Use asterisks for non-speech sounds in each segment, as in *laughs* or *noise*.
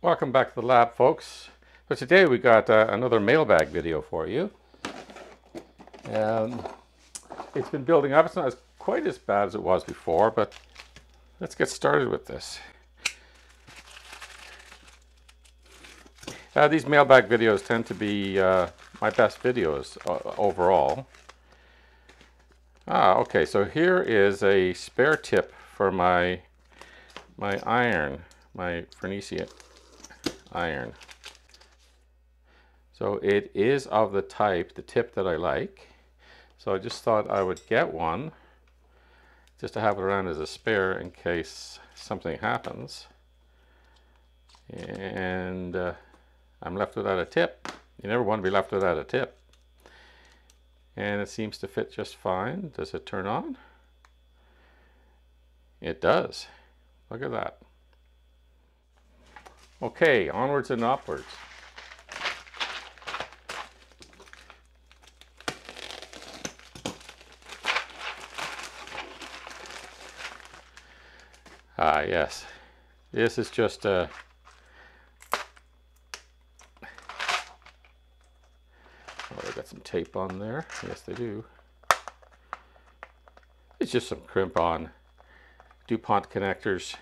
Welcome back to the lab folks. So today we got uh, another mailbag video for you. Um, it's been building up. It's not as quite as bad as it was before, but let's get started with this. Uh, these mailbag videos tend to be uh, my best videos uh, overall. Ah, okay, so here is a spare tip for my my iron, my FNIRSI iron. So it is of the type, the tip that I like. So I just thought I would get one just to have it around as a spare in case something happens. And uh, I'm left without a tip. You never want to be left without a tip. And it seems to fit just fine. Does it turn on? It does. Look at that. Okay, onwards and upwards. Ah, yes. This is just a... Oh, they got some tape on there. Yes, they do. It's just some crimp on DuPont connectors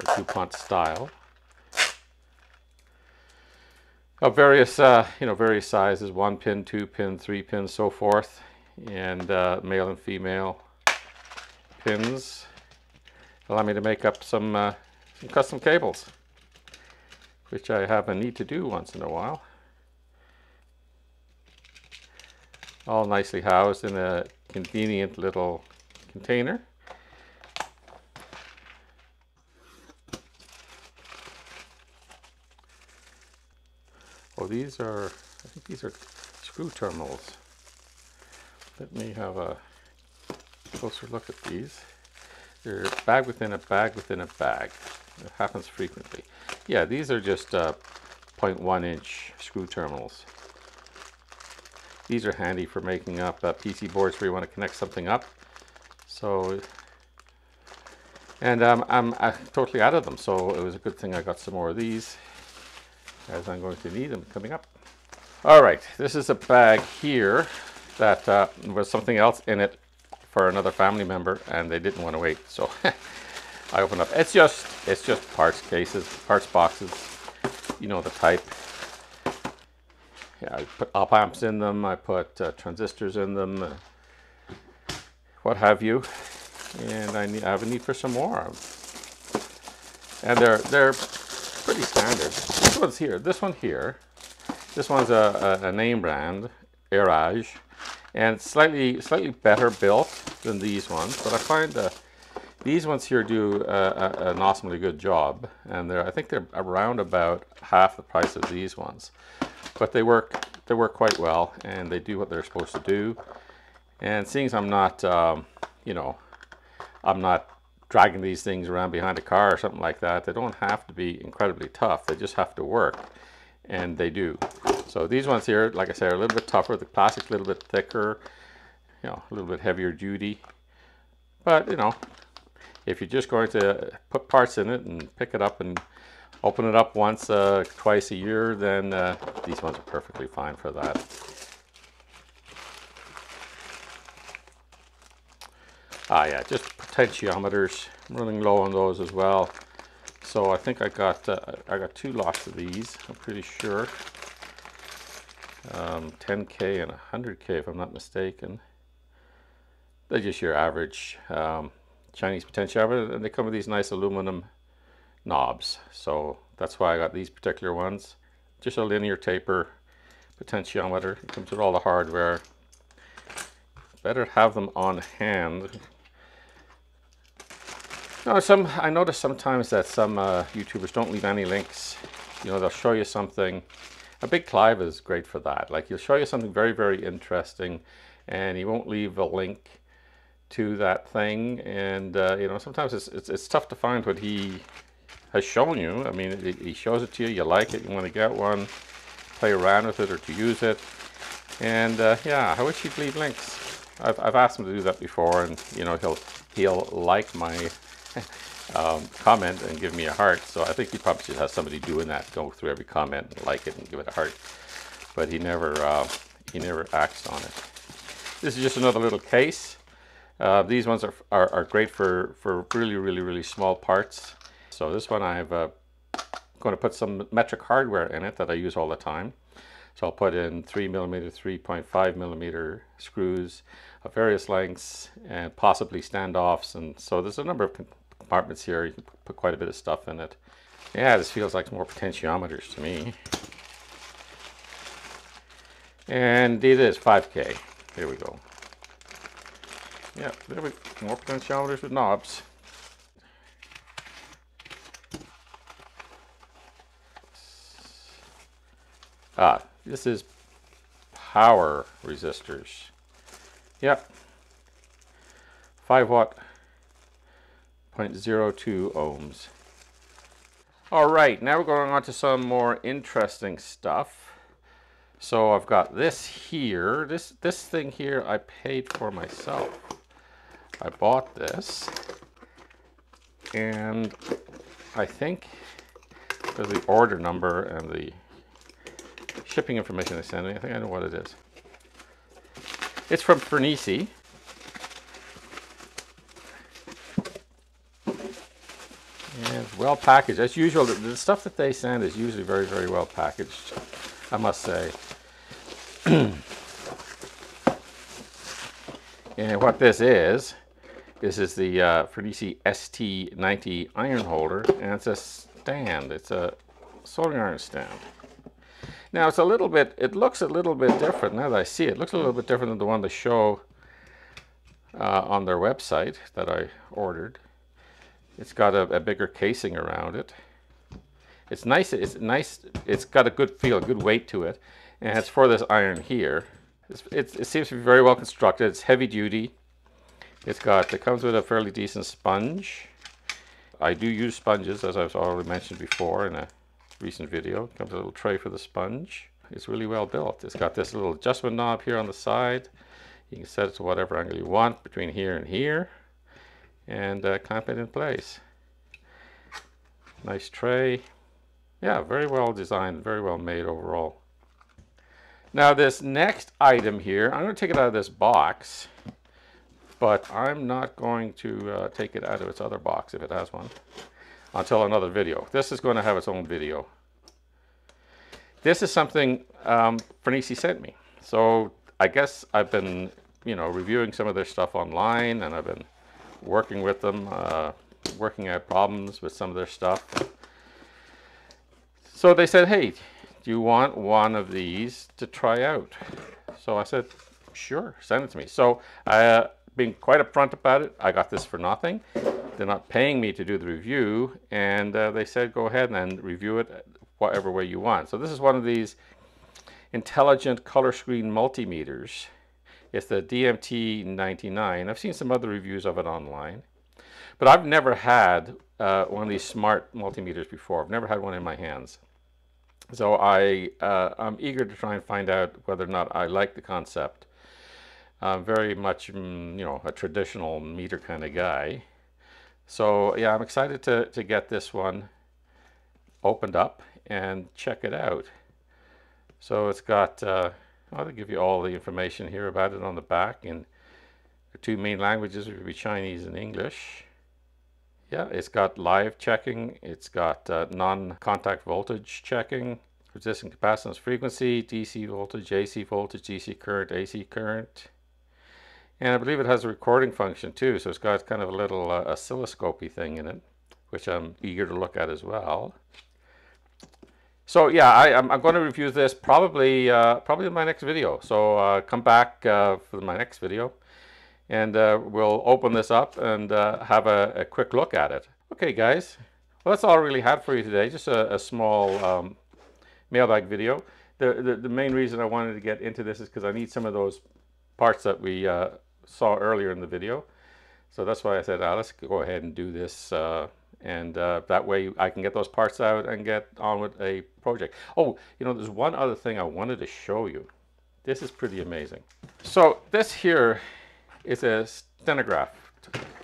or DuPont style of various, uh, you know, various sizes, one pin, two pin, three pin, so forth, and uh, male and female pins allow me to make up some, uh, some custom cables, which I have a need to do once in a while. All nicely housed in a convenient little container. Oh, these are, I think these are screw terminals. Let me have a closer look at these. They're bag within a bag within a bag. It happens frequently. Yeah, these are just uh, 0.1 inch screw terminals. These are handy for making up uh, PC boards where you want to connect something up. So, and um, I'm, I'm totally out of them, so it was a good thing I got some more of these as I'm going to need them coming up. All right, this is a bag here that uh, was something else in it for another family member and they didn't want to wait. So *laughs* I opened up. It's just it's just parts cases, parts boxes. You know the type. Yeah, I put op amps in them. I put uh, transistors in them. Uh, what have you? And I, need, I have a need for some more. And they're they're pretty standard. This one's here. This one here. This one's a, a, a name brand, Airage and slightly slightly better built than these ones but I find uh, these ones here do uh, a, an awesomely good job and they're I think they're around about half the price of these ones but they work they work quite well and they do what they're supposed to do and seeing as I'm not um, you know I'm not dragging these things around behind a car or something like that they don't have to be incredibly tough they just have to work and they do so these ones here, like I said, are a little bit tougher. The plastic's a little bit thicker, you know, a little bit heavier duty. But, you know, if you're just going to put parts in it and pick it up and open it up once, uh, twice a year, then uh, these ones are perfectly fine for that. Ah, yeah, just potentiometers. I'm running low on those as well. So I think I got uh, I got two lots of these. I'm pretty sure um, 10k and 100k if I'm not mistaken. They're just your average um, Chinese potentiometer and they come with these nice aluminum knobs. So that's why I got these particular ones. Just a linear taper potentiometer. It comes with all the hardware. Better have them on hand. *laughs* Now, some I notice sometimes that some uh, YouTubers don't leave any links. You know, they'll show you something a big Clive is great for that. Like he'll show you something very, very interesting and he won't leave a link to that thing. And, uh, you know, sometimes it's, it's, it's, tough to find what he has shown you. I mean, he shows it to you, you like it, you want to get one, play around with it or to use it. And uh, yeah, I wish he'd leave links. I've, I've asked him to do that before and, you know, he'll, he'll like my *laughs* um, comment and give me a heart. So I think he probably should have somebody doing that, go through every comment and like it and give it a heart. But he never, uh, he never acts on it. This is just another little case. Uh, these ones are, are, are, great for, for really, really, really small parts. So this one I'm uh, going to put some metric hardware in it that I use all the time. So I'll put in 3 millimeter, 3.5 millimeter screws of various lengths and possibly standoffs. And so there's a number of compartments here. You can put quite a bit of stuff in it. Yeah, this feels like more potentiometers to me. And it is 5K. Here we go. Yeah, there we more potentiometers with knobs. Ah, this is power resistors. Yep. 5 watt, 0.02 ohms. All right, now we're going on to some more interesting stuff. So I've got this here. This this thing here I paid for myself. I bought this. And I think there's the order number and the shipping information they sent me. I think I know what it is. It's from FNIRSI. And it's well packaged. As usual, the, the stuff that they send is usually very, very well packaged, I must say. *clears throat* and what this is, this is the uh, FNIRSI ST90 iron holder, and it's a stand. It's a soldering iron stand. Now it's a little bit, it looks a little bit different now that I see it. it looks a little bit different than the one they show uh, on their website that I ordered. It's got a, a, bigger casing around it. It's nice, it's nice, it's got a good feel, good weight to it. And it's for this iron here. It's, it seems to be very well constructed. It's heavy duty. It's got, it comes with a fairly decent sponge. I do use sponges, as I've already mentioned before in a recent video. It Comes with a little tray for the sponge. It's really well built. It's got this little adjustment knob here on the side. You can set it to whatever angle you want between here and here and uh, clamp it in place. Nice tray. Yeah, very well designed, very well made overall. Now this next item here, I'm going to take it out of this box, but I'm not going to uh, take it out of its other box if it has one until another video. This is going to have its own video. This is something um, sent me. So I guess I've been, you know, reviewing some of their stuff online and I've been working with them, uh, working out problems with some of their stuff. So they said, hey, do you want one of these to try out? So I said, sure, send it to me. So I, uh, being quite upfront about it, I got this for nothing. They're not paying me to do the review, and uh, they said go ahead and review it whatever way you want. So this is one of these intelligent color screen multimeters. It's the DMT99. I've seen some other reviews of it online, but I've never had uh, one of these smart multimeters before. I've never had one in my hands. So I, uh, I'm eager to try and find out whether or not I like the concept. I'm very much, mm, you know, a traditional meter kind of guy. So yeah, I'm excited to, to get this one opened up and check it out. So it's got, uh, I'll give you all the information here about it on the back in the two main languages would be Chinese and English. Yeah, it's got live checking, it's got uh, non-contact voltage checking, resistance capacitance frequency, DC voltage, AC voltage, DC current, AC current, and I believe it has a recording function too, so it's got kind of a little uh, oscilloscopy thing in it, which I'm eager to look at as well. So yeah, I, am going to review this probably uh, probably in my next video. So uh, come back uh, for my next video, and uh, we'll open this up and uh, have a, a, quick look at it. Okay, guys. Well, that's all I really had for you today. Just a, a small um, mailbag video. The, the, the main reason I wanted to get into this is because I need some of those parts that we uh, saw earlier in the video. So that's why I said, ah, let's go ahead and do this. And uh, that way I can get those parts out and get on with a project. Oh, you know, there's one other thing I wanted to show you. This is pretty amazing. So this here is a stenograph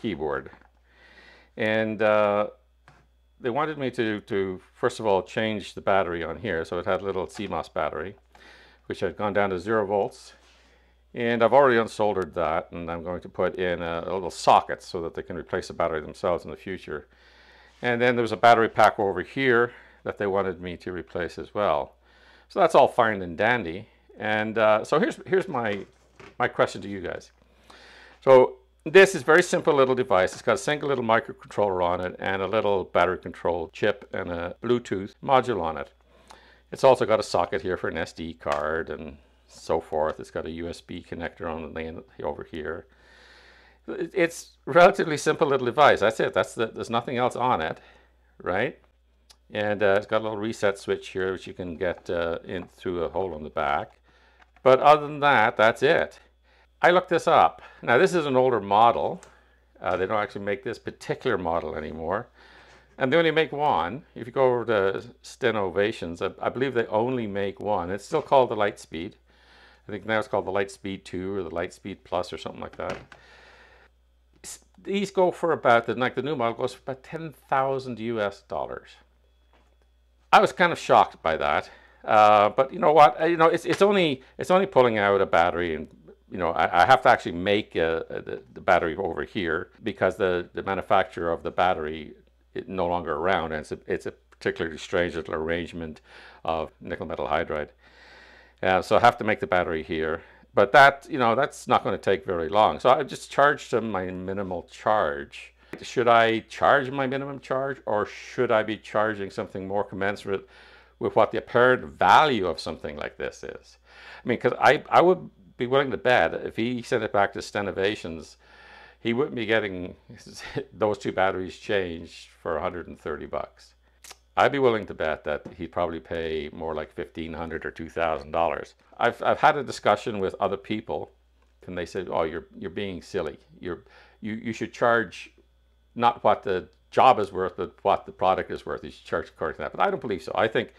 keyboard. And uh, they wanted me to, to, first of all, change the battery on here. So it had a little CMOS battery, which had gone down to zero volts. And I've already unsoldered that, and I'm going to put in a, a little socket so that they can replace the battery themselves in the future. And then there was a battery pack over here that they wanted me to replace as well. So that's all fine and dandy. And uh, so here's, here's my, my question to you guys. So this is very simple little device. It's got a single little microcontroller on it and a little battery control chip and a Bluetooth module on it. It's also got a socket here for an SD card and so forth. It's got a USB connector on the lane over here. It's relatively simple little device. That's it. That's the, there's nothing else on it, right? And uh, it's got a little reset switch here, which you can get uh, in through a hole in the back. But other than that, that's it. I looked this up. Now this is an older model. Uh, they don't actually make this particular model anymore. And they only make one. If you go over to Stenovations, I, I believe they only make one. It's still called the Lightspeed. I think now it's called the Lightspeed 2 or the Lightspeed Plus or something like that. These go for about, the, like the new model goes for about 10,000 US dollars. I was kind of shocked by that. Uh, but you know what? Uh, you know, it's, it's only it's only pulling out a battery, and you know, I, I have to actually make uh, the, the, battery over here because the the manufacturer of the battery is no longer around, and it's a, it's a particularly strange little arrangement of nickel metal hydride. Uh, so I have to make the battery here. But that, you know, that's not going to take very long. So I just charged them my minimal charge should I charge my minimum charge or should I be charging something more commensurate with what the apparent value of something like this is? I mean, because I, I would be willing to bet if he sent it back to Stenovations, he wouldn't be getting *laughs* those two batteries changed for 130 bucks. I'd be willing to bet that he'd probably pay more like 1,500 or $2,000. I've, I've had a discussion with other people and they said, oh, you're, you're being silly. You're, you, you should charge not what the job is worth, but what the product is worth. You should charge according to that. But I don't believe so. I think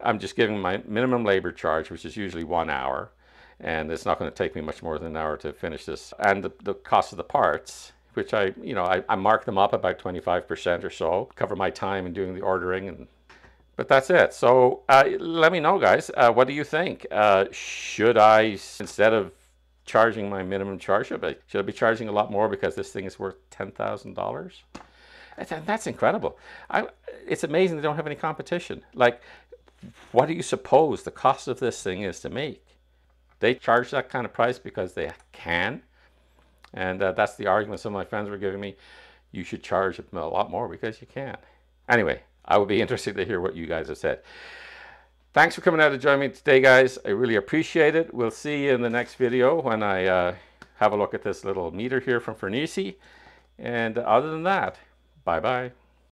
I'm just giving my minimum labor charge, which is usually one hour, and it's not going to take me much more than an hour to finish this. And the, the cost of the parts, which I, you know, I, I mark them up about 25% or so, cover my time in doing the ordering and but that's it. So uh, let me know, guys. Uh, what do you think? Uh, should I, instead of charging my minimum charge? Should I, should I be charging a lot more because this thing is worth $10,000? That's incredible. I, it's amazing they don't have any competition. Like, what do you suppose the cost of this thing is to make? They charge that kind of price because they can. And uh, that's the argument some of my friends were giving me. You should charge a lot more because you can. Anyway, I would be *laughs* interested to hear what you guys have said. Thanks for coming out to join me today, guys. I really appreciate it. We'll see you in the next video when I uh, have a look at this little meter here from FNIRSI. And other than that, bye-bye.